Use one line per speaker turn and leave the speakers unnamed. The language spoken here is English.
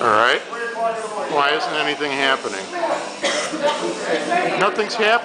Alright? Why isn't anything happening? Nothing's happening.